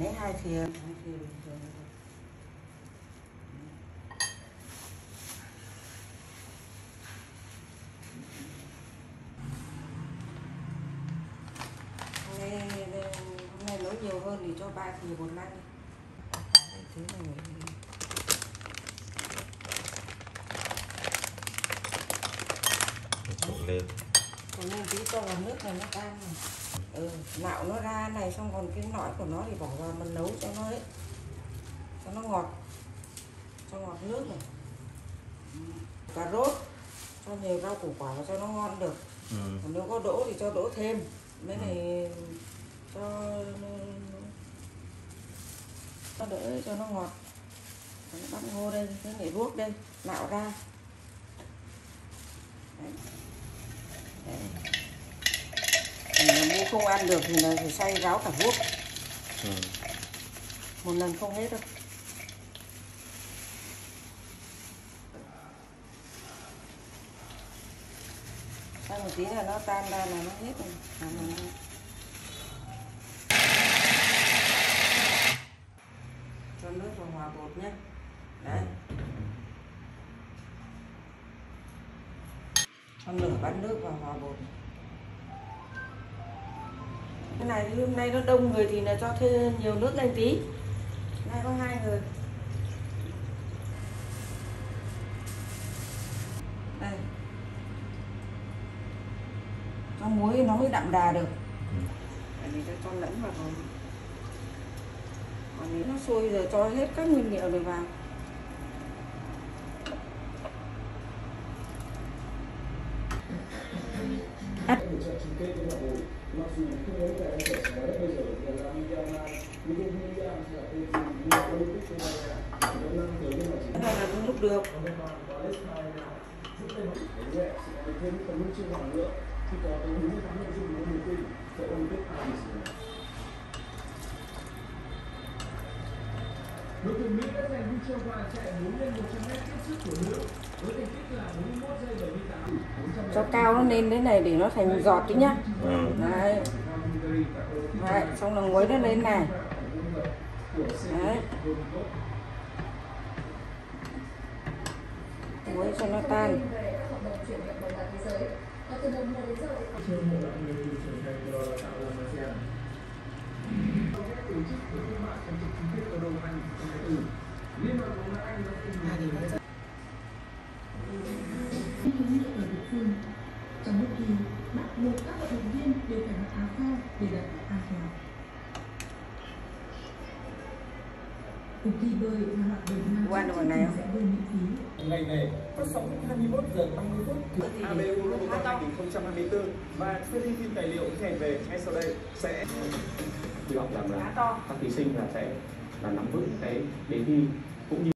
lấy hai thìa hai thìa bình thường hôm nay hôm nay nấu nhiều hơn thì cho ba thìa bột năng thế này trộn lên nên tí cho vào nước này nó tan này ừ, nạo nó ra này xong còn cái nõi của nó thì bỏ vào mình nấu cho nó ấy cho nó ngọt. Cho ngọt nước này. Ừ. cà rốt cho nhiều rau củ quả vào cho nó ngon được. Ừ. còn nếu có đỗ thì cho đỗ thêm. Mấy này cho cho đỡ cho nó ngọt. Bắp ngô đây cái này ruốc đây nạo ra. Đấy. Mình mua không ăn được thì là phải xay ráo cả ruốc. Ừ. một lần không hết đâu. Xay một tí là nó tan ra là nó hết rồi. À, cho nước vào hòa bột nhé. Đấy cho nửa bát nước vào hòa bột. Cái này hôm nay nó đông người thì là cho thêm nhiều nước lên tí. Nay có hai người. Đây. Cho muối nó mới đậm đà được. Tại vì cho cho lẫn vào rồi. Còn nếu nó sôi rồi cho hết các nguyên liệu này vào tắt lúc được Đội tuyển Mỹ đã giành huy chương vàng chạy 4 lên 100 m tiếp sức của nữ với thành tích là 41 giây 78. cho cao nó lên đến này để nó thành giọt tí nhá Ừ. đấy đấy xong là nguối nó lên này đấy muối cho nó tan trong lúc thi bắt buộc các vận động viên đều phải mặc áo phao để đảm bảo an toàn cuộc thi bơi là hoạt động nằm Qua được này dạy bơi miễn phí. Ngày này phát sóng 21 giờ 30 phút ABU Euro 2024 và series phim tài liệu ngày về ngay sau đây. Sẽ hy vọng rằng là các thí sinh là sẽ là nắm vững cái đề thi cũng như